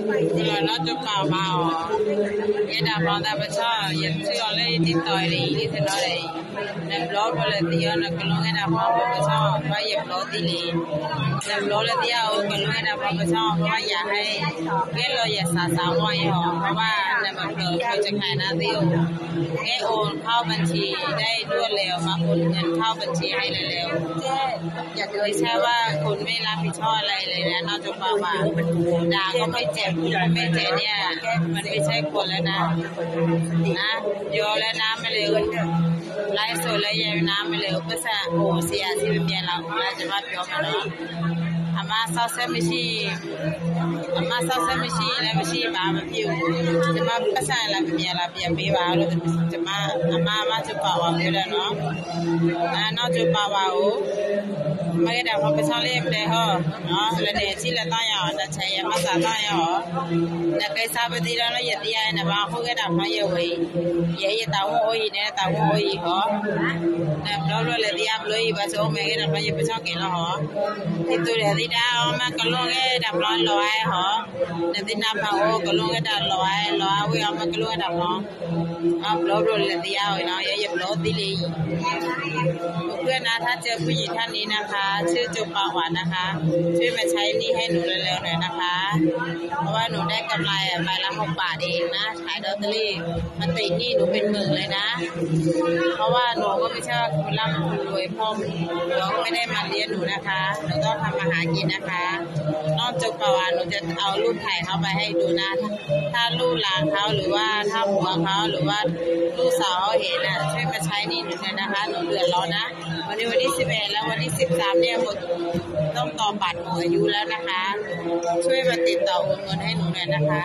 nosotros mamá, era para pasar y el tío le dijo, le dijo, chưa lấy tin tỏi đi đi thì nó đấy nem lót vào là tí nó cái lúc cái đào bảo bây giờ phải dẹp lót tí đi nem lót là tí ao cái lúc cái đào bảo bây giờ phải giả hay cái lo giả xả xả ngoài họ เพราะว่า nem แบบเกิดเขาจะขายหน้าที่แกโอนเข้าบัญชีได้รวดเร็วมาโอนเงินเข้าบัญชีให้เร็วๆอย่าไม่ใช่ว่าคุณไม่รับผิดชอบอะไรเลยนะนอกจากว่าว่าด่าก็ไม่เจ็บไม่เจ็บเนี่ยมันไม่ใช่คนแล้วนะนะโยแล้วน้ำไม่เร็วไล่สุดแล้วน้ำไม่เร็ว လိုက်ဆိုလည်းရနာမလဲဥပစာဟိုဆရာစီပြန်လာဦးလားကျွန်မပြောမှာနော် မဆောက်ဆက်မရှိအမဆောက်ဆက်မရှိလည်းမရှိပါမပြုတ်ဒီမှာပတ်စံလာပြလာပြန်ပေးပါလို့ဒီမှာအမအမကျပါဝါပြောတယ်နော်အဲနောက်ကျပါဝါကိုမရတဲ့ဟောပစားလေးပြဟောနော်လည်းနေချိလက်သားရအောင်တစ်ချက်ရမစားသားရအောင်နကိစားပတိရလို့ရတရားနဲ့ဘာဟုတ်ခဲ့တာမှရဝေးရဲရတောင်းဝိုးရနဲ့တောင်းဝိုးရဟောနဲ့ဘလို့လို့လည်းတရားဘလို့ရပါစုံမယ်ရမှရပစားကင်လို့ဟောဒီတူရတဲ့จะใช้ยามาสาต้อยอะแล้วก็ทราบดีแล้วเราอย่าตีไอ้นะบ้างเขาก็ดับมาเยอะเว้ยเยอะตาหัวอีเนี่ยตาหัวอีเหนาเราเลยที่อัพเลยบาสโอเมก็ดับมาเยอะไปช่องกินแล้วเหรอที่ตัวเดียวที่ดาวมาก็ลงก็ดับร้อนลอยเหรอเนี่ยที่น้ำมาโอ้ก็ลงก็ดับลอยลอยวิ่งเอามาก็ลงก็ดับเนาะอัพเราเราเลยที่เอาเนาะเยอะๆเรตีเลยเพื่อนนะถ้าเจอผู้หญิงท่านนี้นะคะ ชื่อจุปาหวานนะคะ ช่วยมาใช้นี่ให้หนูเร็วๆหน่อยนะคะ เพราะว่าหนูได้กำไรอะใบละหกบาทเองนะขายลอตเตอรี่มันติดนี่หนูเป็นหมื่นเลยนะ เพราะว่าหนูก็ไม่ใช่ว่าคนร่ำคนรวยพ่อหนูก็ไม่ได้มาเลี้ยงหนูนะคะหนูต้องทำมาหากินนะคะ นอกจากปาวาหนูจะเอารูปถ่ายเขาไปให้ดูนะ ถ้าลูกหลานเขาหรือว่าถ้าหัวเขาหรือว่าลูกสาวเขาเห็นอะช่วยมาใช้นี่หนูเลยนะคะหนูเดือดร้อนนะ วันนี้วันที่สิบเอ็ดแล้ววันที่สิบสามเนี่ยหมดต้องต่อบัตรหมดอายุแล้วนะคะ ช่วยมาติดต่อโอนเงินให้หนูหน่อยนะคะ